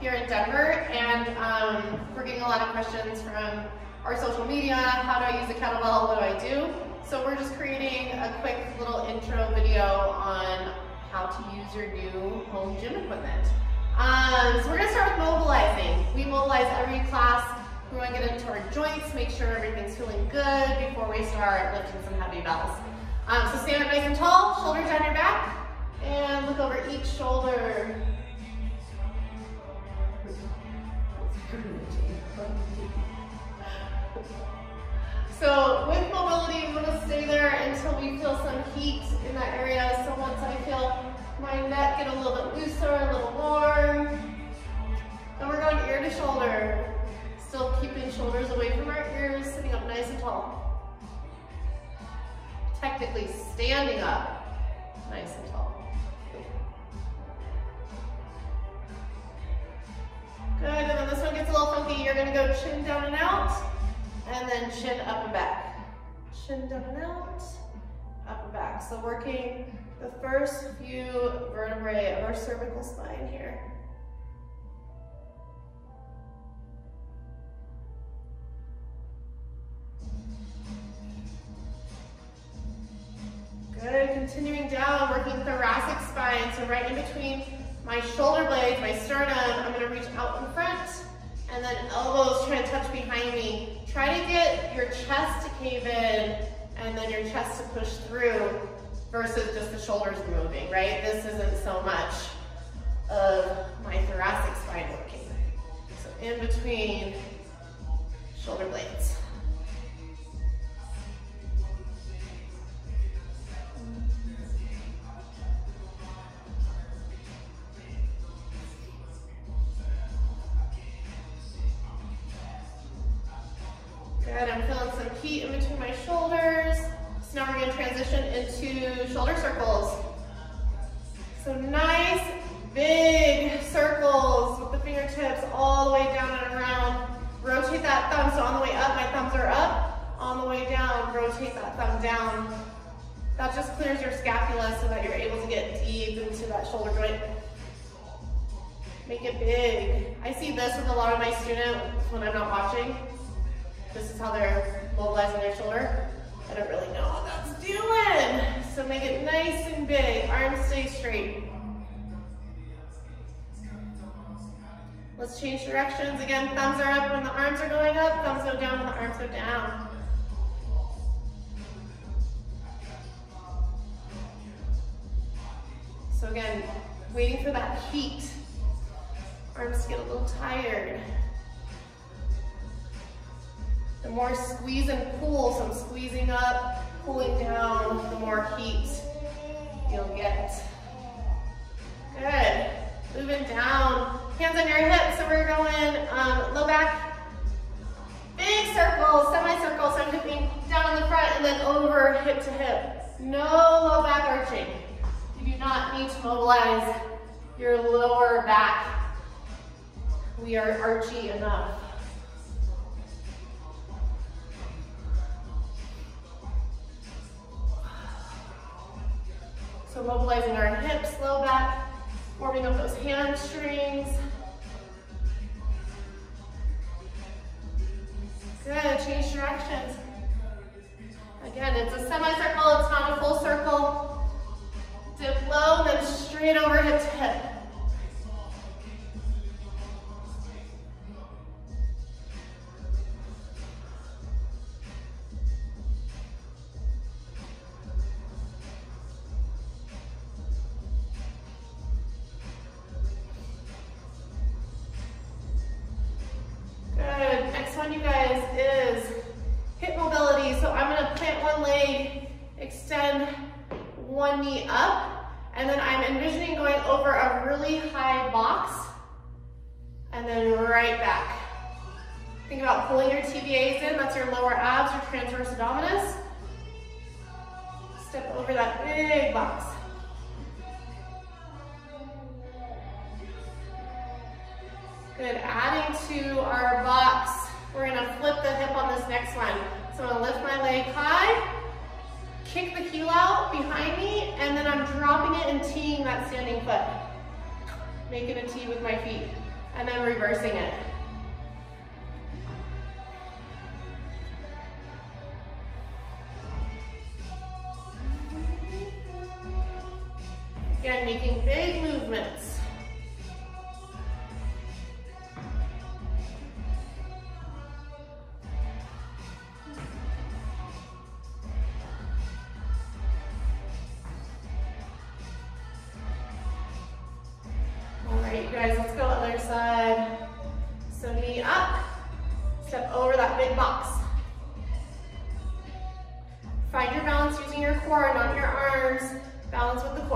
here in Denver, and um, we're getting a lot of questions from our social media. How do I use a kettlebell? What do I do? So we're just creating a quick little intro video on how to use your new home gym equipment. Um, so we're gonna start with mobilizing. We mobilize every class. We wanna get into our joints, make sure everything's feeling good before we start lifting some heavy bells. Um, so stand up nice and tall, shoulders down your back, and look over each shoulder. So with mobility, want to stay there until we feel some heat in that area. So once I feel my neck get a little bit looser, a little warm, then we're going ear to shoulder. Still keeping shoulders away from our ears, sitting up nice and tall. Technically standing up, nice and tall. Good, and then this one gets a little funky. You're gonna go chin down and out, and then chin up and back. Chin down and out, up and back. So working the first few vertebrae of our cervical spine here. Good, continuing down, working thoracic spine. So right in between my shoulder blades, my sternum, I'm gonna reach out in front and then elbows try to touch behind me. Try to get your chest to cave in and then your chest to push through versus just the shoulders moving, right? This isn't so much of my thoracic spine working. So in between shoulder blades. Good, I'm feeling some heat in between my shoulders. So now we're gonna transition into shoulder circles. So nice, big circles with the fingertips all the way down and around. Rotate that thumb, so on the way up, my thumbs are up. On the way down, rotate that thumb down. That just clears your scapula so that you're able to get deep into that shoulder joint. Make it big. I see this with a lot of my students when I'm not watching. This is how they're mobilizing their shoulder. I don't really know what that's doing. So make it nice and big. Arms stay straight. Let's change directions. Again, thumbs are up when the arms are going up. Thumbs go down when the arms go down. So again, waiting for that heat. Arms get a little tired. The more squeeze and pull, so I'm squeezing up, pulling down, the more heat you'll get. Good. Moving down. Hands on your hips, so we're going um, low back. Big circles, semicircles, so I'm dipping down in the front and then over hip to hip. No low back arching. You do not need to mobilize your lower back. We are archy enough. So mobilizing our hips, low back, warming up those hamstrings. Good, change directions. Again, it's a semicircle, it's not a full circle. Dip low, then straight over hip to hip. One knee up, and then I'm envisioning going over a really high box, and then right back. Think about pulling your TVAs in, that's your lower abs, your transverse abdominis. Step over that big box. Good, adding to our box, we're gonna flip the hip on this next one. So I'm gonna lift teeing that standing foot. Making a tee with my feet, and then reversing it. Again, making big movements. Right, you guys, let's go other side. So knee up, step over that big box. Find your balance using your core, not your arms. Balance with the core.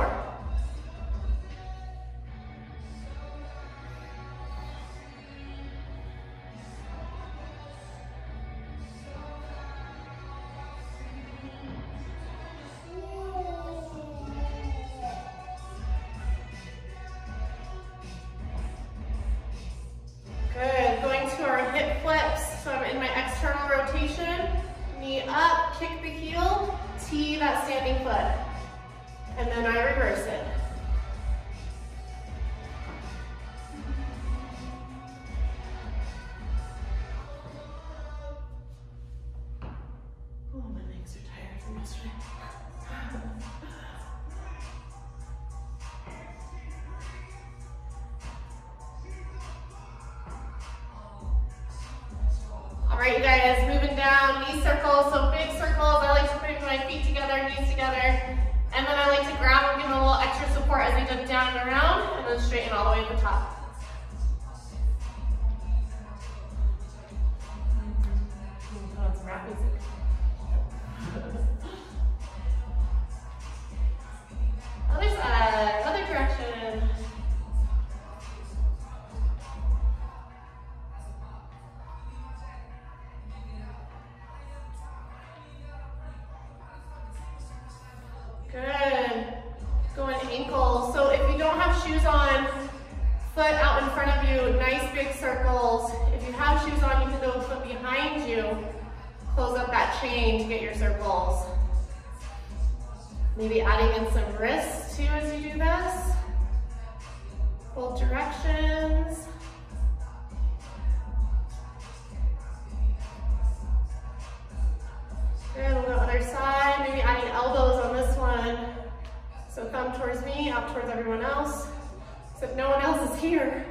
Right, you guys, moving down, knee circles. So big circles, I like to bring my feet together, knees together. And then I like to grab and give them a little extra support as I dip down and around, and then straighten all the way to the top. Ankles. So if you don't have shoes on, foot out in front of you, nice big circles. If you have shoes on, you can go foot behind you. Close up that chain to get your circles. Maybe adding in some wrists too as you do this. Both directions. Good, we'll go other side, maybe adding elbows on. So thumb towards me, up towards everyone else. Except no one else is here.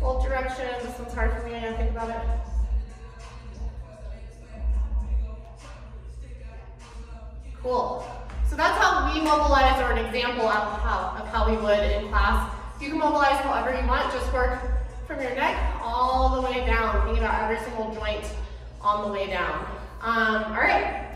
Both directions, this one's hard for me, I think about it. Cool. So that's how we mobilize, or an example of how, of how we would in class. You can mobilize however you want, just work from your neck all the way down, thinking about every single joint on the way down. Um, all right,